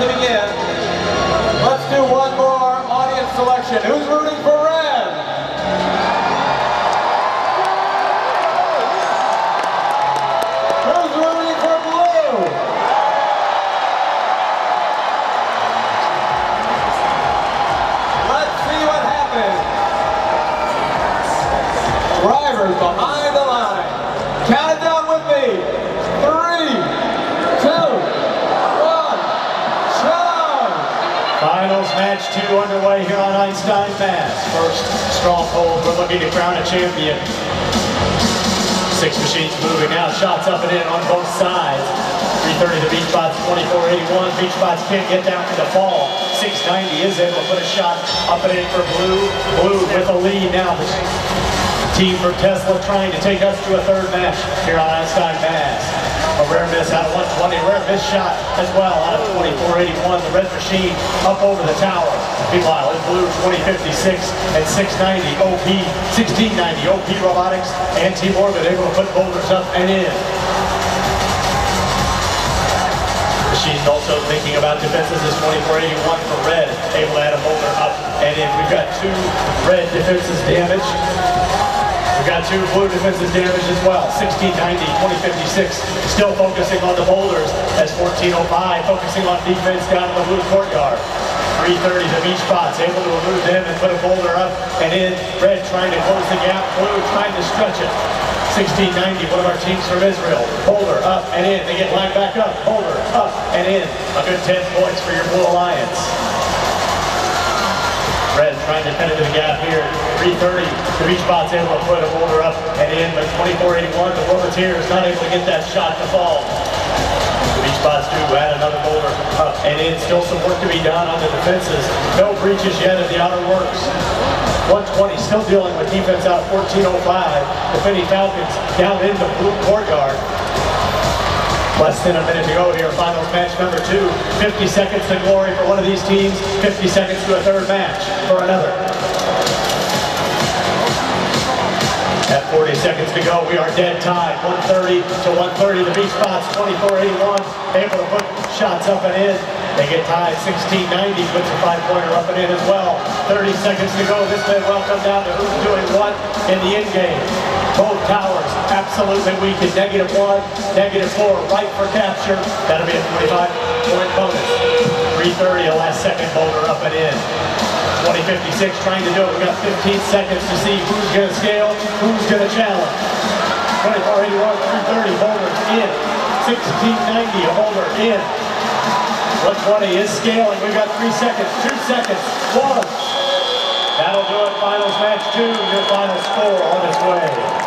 to begin. Let's do one more audience selection. Who's rooting for Finals match two underway here on Einstein Pass. First stronghold, we're looking to crown a champion. Six machines moving out, shots up and in on both sides. 330 to Beach Bots, 2481. Beach Bots can't get down to the fall. 690 is able to put a shot up and in for Blue. Blue with a lead now. The team from Tesla trying to take us to a third match here on Einstein Pass. Rare miss out of 120, rare miss shot as well out of 2481. The red machine up over the tower. Meanwhile, in blue 2056 and 690 OP, 1690 OP Robotics and Team Orbit able to put boulders up and in. Machine's also thinking about defenses as 2481 for red, able to add a boulder up and in. We've got two red defenses damaged. We've got two blue defenses damaged as well. 1690, 2056, still focusing on the boulders as 1405, focusing on defense down in the blue courtyard. 330s of each spots, able to elude them and put a boulder up and in. Red trying to close the gap, blue trying to stretch it. 1690, one of our teams from Israel. Boulder up and in. They get lined back up. Boulder up and in. A good 10 points for your Blue Alliance. Red trying to cut into the gap here. 330. The Beach Bots able to put a boulder up and in, but 2481, the Roboteer is not able to get that shot to fall. The Beach Bots do add another boulder up and in. Still some work to be done on the defenses. No breaches yet of the outer works. 120 still dealing with defense out 1405. The Finney Falcons down in the blue courtyard. Less than a minute to go here, finals match number two. 50 seconds to glory for one of these teams, 50 seconds to a third match for another. At 40 seconds to go, we are dead tied. 130 to 130, the Beach Bots, 24-81, able to put shots up and in. They get tied, 16-90, puts a five-pointer up and in as well. 30 seconds to go, this may well come down to who's doing what in the end game. Both towers absolutely weak at negative one, negative four, right for capture. That'll be a 25-point bonus. 330, a last second boulder up and in. 2056 trying to do it. We've got 15 seconds to see who's going to scale, who's going to challenge. 2481, 330, boulder in. 1690, a boulder in. 120 is scaling. We've got three seconds, two seconds, one. That'll do it. Finals match two. Your final score on its way.